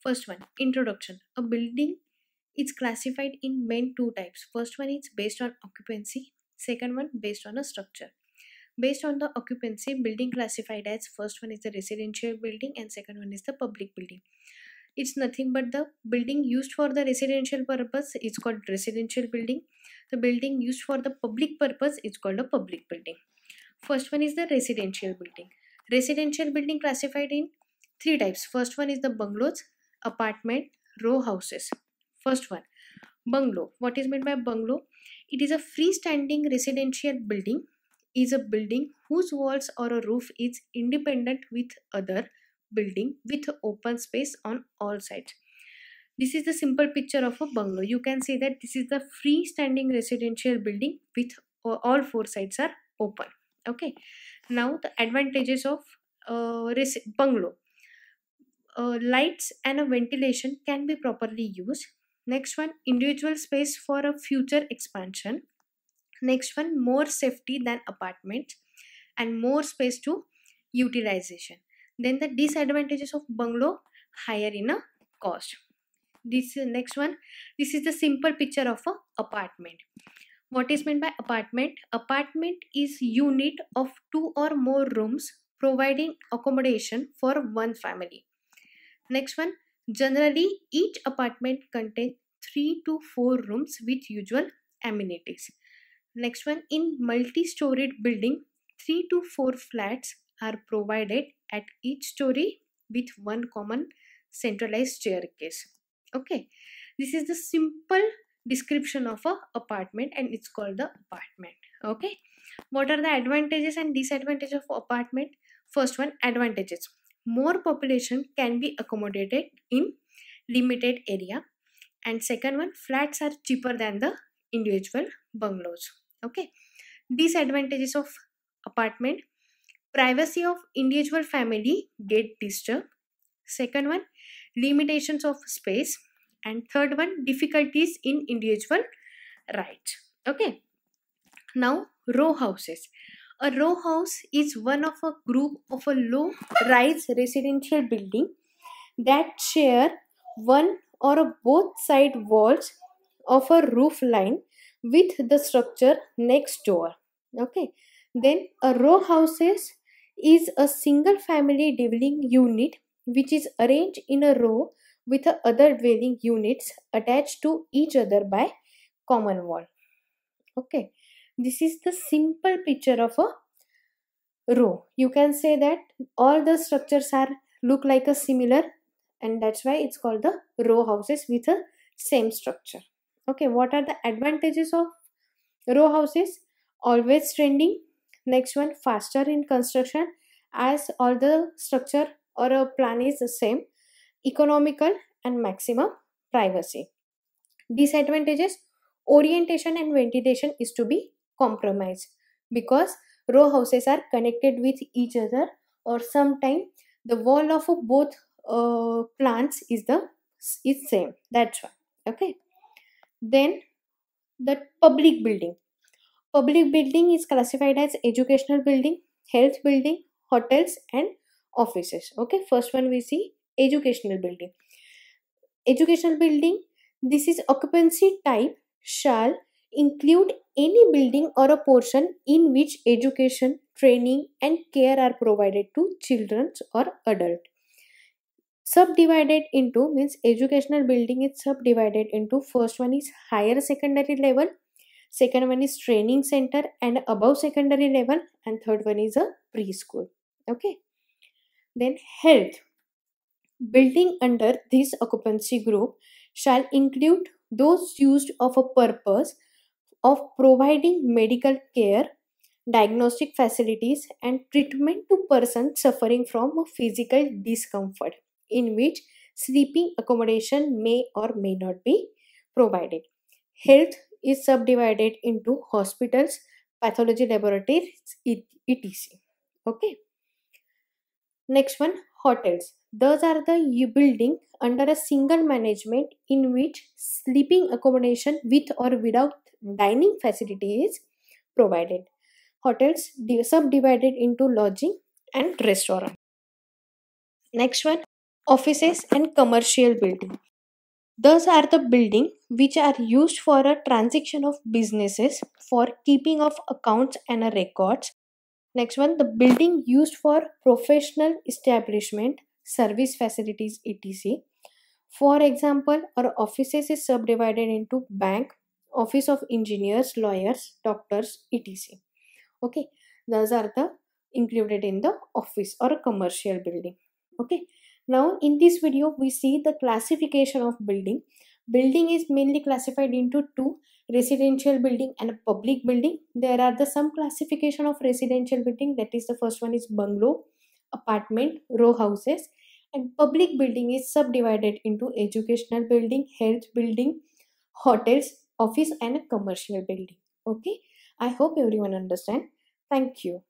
First one, introduction. A building is classified in main two types. First one is based on occupancy. Second one based on a structure. Based on the occupancy, building classified as first one is the residential building and second one is the public building. It's nothing but the building used for the residential purpose it's called residential building. The building used for the public purpose is called a public building. First one is the residential building. Residential building classified in three types. First one is the bungalows, apartment, row houses. First one, bungalow. What is meant by bungalow? It is a freestanding residential building. Is a building whose walls or a roof is independent with other building with open space on all sides. This is the simple picture of a bungalow. You can see that this is the freestanding residential building with uh, all four sides are open. Okay. Now the advantages of uh, bungalow. Uh, lights and a ventilation can be properly used. Next one, individual space for a future expansion. Next one, more safety than apartment and more space to utilization. Then the disadvantages of bungalow higher in a cost. This next one, this is the simple picture of a apartment. What is meant by apartment? Apartment is unit of two or more rooms providing accommodation for one family. Next one, generally each apartment contains 3 to 4 rooms with usual amenities. Next one, in multi-storied building, 3 to 4 flats are provided at each story with one common centralized staircase. Okay, this is the simple description of a apartment and it's called the apartment. Okay, what are the advantages and disadvantages of apartment? First one, advantages. More population can be accommodated in limited area. And second one flats are cheaper than the individual bungalows. Okay. Disadvantages of apartment privacy of individual family get disturbed. Second one limitations of space. And third one difficulties in individual rights. Okay. Now row houses. A row house is one of a group of a low rise residential building that share one or both side walls of a roof line with the structure next door. Okay. Then a row houses is a single family dwelling unit which is arranged in a row with other dwelling units attached to each other by common wall. Okay. This is the simple picture of a row. You can say that all the structures are look like a similar and that's why it's called the row houses with a same structure. Okay. What are the advantages of row houses? Always trending next one faster in construction. As all the structure or a plan is the same economical and maximum privacy. Disadvantages orientation and ventilation is to be compromised because row houses are connected with each other or sometimes the wall of both uh, plants is the is same. That's why okay? Then the public building public building is classified as educational building health building hotels and offices okay first one we see educational building educational building this is occupancy type shall include any building or a portion in which education, training, and care are provided to children or adult. Subdivided into means educational building is subdivided into first one is higher secondary level, second one is training center and above secondary level, and third one is a preschool. Okay. Then health building under this occupancy group shall include those used of a purpose of providing medical care, diagnostic facilities, and treatment to persons suffering from a physical discomfort, in which sleeping accommodation may or may not be provided. Health is subdivided into hospitals, pathology laboratories, etc. Okay. Next one, hotels. those are the building under a single management in which sleeping accommodation with or without dining facility is provided hotels subdivided into lodging and restaurant next one offices and commercial building those are the building which are used for a transaction of businesses for keeping of accounts and records. Next one the building used for professional establishment service facilities etc. For example our offices is subdivided into bank office of engineers lawyers doctors etc. Okay those are the included in the office or commercial building. Okay now in this video we see the classification of building. Building is mainly classified into two residential building and a public building. There are the some classification of residential building that is the first one is bungalow apartment row houses and public building is subdivided into educational building health building hotels office and a commercial building. Okay? I hope everyone understand. Thank you